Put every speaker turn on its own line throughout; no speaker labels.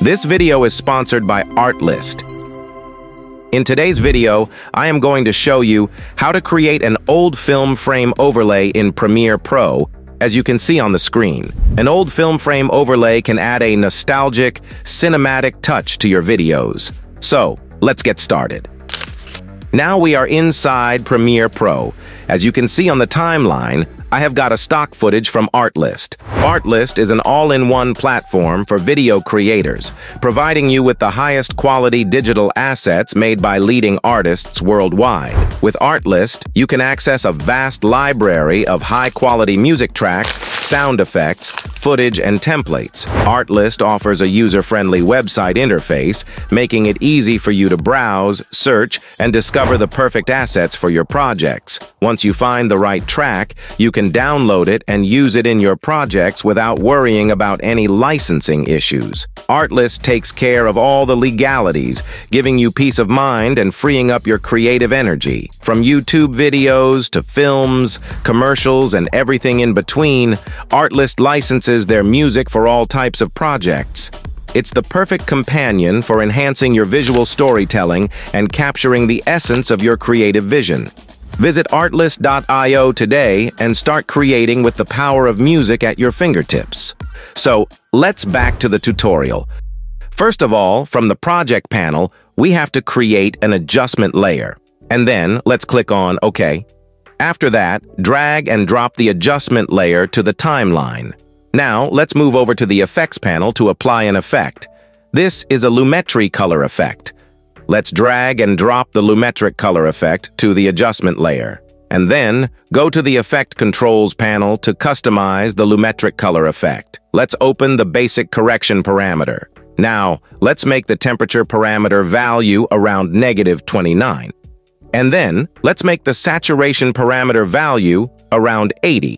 This video is sponsored by Artlist. In today's video, I am going to show you how to create an old film frame overlay in Premiere Pro, as you can see on the screen. An old film frame overlay can add a nostalgic, cinematic touch to your videos. So, let's get started. Now we are inside Premiere Pro. As you can see on the timeline, I have got a stock footage from Artlist. Artlist is an all-in-one platform for video creators, providing you with the highest quality digital assets made by leading artists worldwide. With Artlist, you can access a vast library of high-quality music tracks, sound effects, footage, and templates. Artlist offers a user-friendly website interface, making it easy for you to browse, search, and discover the perfect assets for your projects. Once you find the right track, you can download it and use it in your projects without worrying about any licensing issues. Artlist takes care of all the legalities, giving you peace of mind and freeing up your creative energy. From YouTube videos to films, commercials, and everything in between, Artlist licenses their music for all types of projects. It's the perfect companion for enhancing your visual storytelling and capturing the essence of your creative vision. Visit artlist.io today and start creating with the power of music at your fingertips. So, let's back to the tutorial. First of all, from the project panel, we have to create an adjustment layer. And then, let's click on OK. After that, drag and drop the adjustment layer to the timeline. Now, let's move over to the Effects panel to apply an effect. This is a Lumetri color effect. Let's drag and drop the Lumetri color effect to the adjustment layer. And then, go to the Effect Controls panel to customize the Lumetri color effect. Let's open the Basic Correction parameter. Now, let's make the temperature parameter value around negative 29. And then, let's make the saturation parameter value around 80.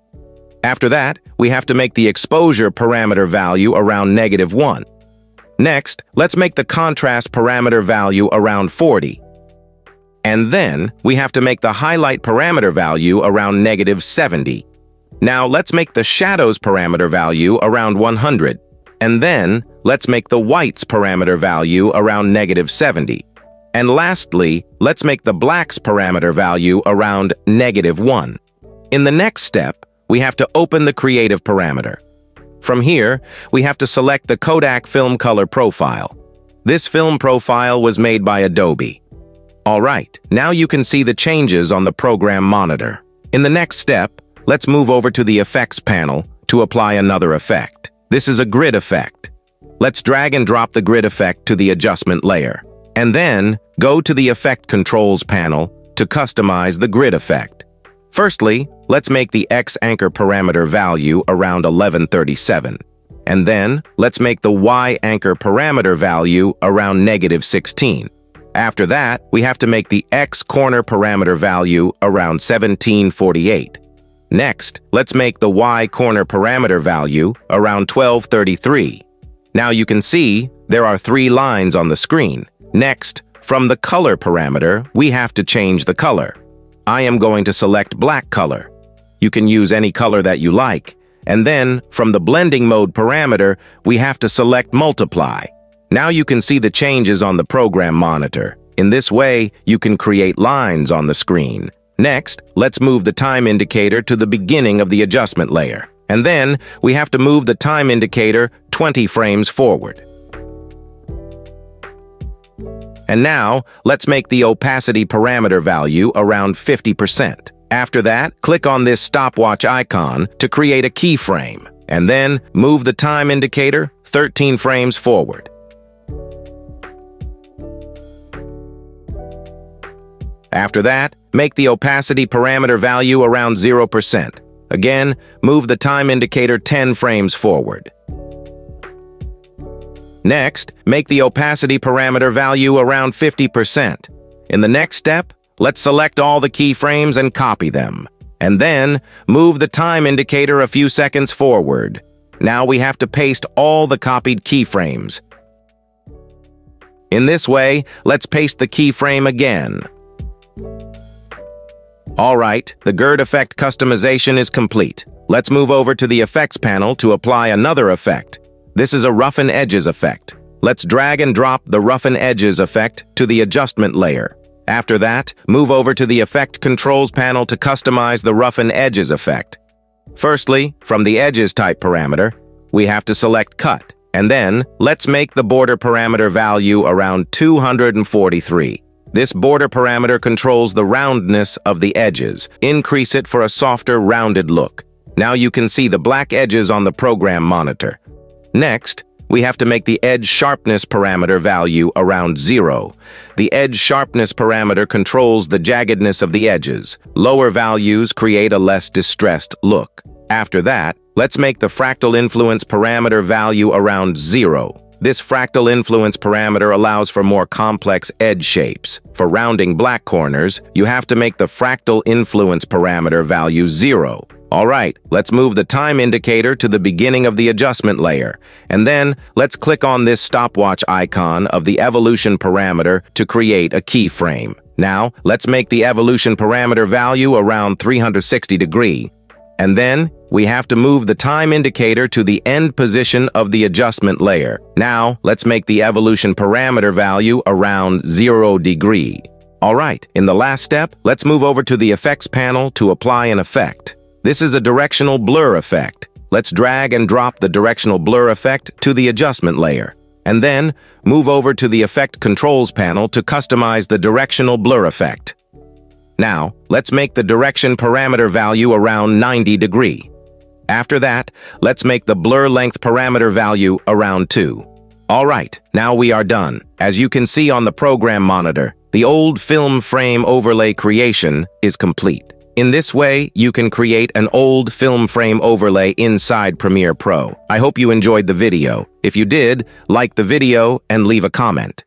After that, we have to make the exposure parameter value around negative 1. Next, let's make the contrast parameter value around 40. And then, we have to make the highlight parameter value around negative 70. Now, let's make the shadows parameter value around 100. And then, let's make the whites parameter value around negative 70. And lastly, let's make the blacks parameter value around negative 1. In the next step, we have to open the creative parameter. From here, we have to select the Kodak Film Color profile. This film profile was made by Adobe. Alright, now you can see the changes on the program monitor. In the next step, let's move over to the Effects panel to apply another effect. This is a grid effect. Let's drag and drop the grid effect to the adjustment layer. And then, go to the Effect Controls panel to customize the grid effect. Firstly, let's make the X-anchor parameter value around 1137. And then, let's make the Y-anchor parameter value around negative 16. After that, we have to make the X-corner parameter value around 1748. Next, let's make the Y-corner parameter value around 1233. Now you can see there are three lines on the screen. Next, from the color parameter, we have to change the color. I am going to select black color. You can use any color that you like. And then, from the blending mode parameter, we have to select multiply. Now you can see the changes on the program monitor. In this way, you can create lines on the screen. Next, let's move the time indicator to the beginning of the adjustment layer. And then, we have to move the time indicator 20 frames forward. And now, let's make the opacity parameter value around 50%. After that, click on this stopwatch icon to create a keyframe, and then move the time indicator 13 frames forward. After that, make the opacity parameter value around 0%. Again, move the time indicator 10 frames forward. Next, make the opacity parameter value around 50%. In the next step, let's select all the keyframes and copy them. And then, move the time indicator a few seconds forward. Now we have to paste all the copied keyframes. In this way, let's paste the keyframe again. Alright, the grid effect customization is complete. Let's move over to the Effects panel to apply another effect. This is a roughen edges effect. let's drag and drop the Roughen Edges effect to the adjustment layer. After that, move over to the Effect Controls panel to customize the Roughen Edges effect. Firstly, from the Edges type parameter, we have to select Cut, and then let's make the border parameter value around 243. This border parameter controls the roundness of the edges. Increase it for a softer, rounded look. Now you can see the black edges on the program monitor. Next, we have to make the edge sharpness parameter value around zero. The edge sharpness parameter controls the jaggedness of the edges. Lower values create a less distressed look. After that, let's make the fractal influence parameter value around zero. This fractal influence parameter allows for more complex edge shapes. For rounding black corners, you have to make the fractal influence parameter value zero. All right, let's move the time indicator to the beginning of the adjustment layer. And then, let's click on this stopwatch icon of the evolution parameter to create a keyframe. Now, let's make the evolution parameter value around 360 degree. And then, we have to move the time indicator to the end position of the adjustment layer. Now, let's make the evolution parameter value around 0 degree. Alright, in the last step, let's move over to the Effects panel to apply an effect. This is a directional blur effect. Let's drag and drop the directional blur effect to the adjustment layer. And then, move over to the Effect Controls panel to customize the directional blur effect. Now, let's make the direction parameter value around 90 degree. After that, let's make the blur length parameter value around 2. Alright, now we are done. As you can see on the program monitor, the old film frame overlay creation is complete. In this way, you can create an old film frame overlay inside Premiere Pro. I hope you enjoyed the video. If you did, like the video and leave a comment.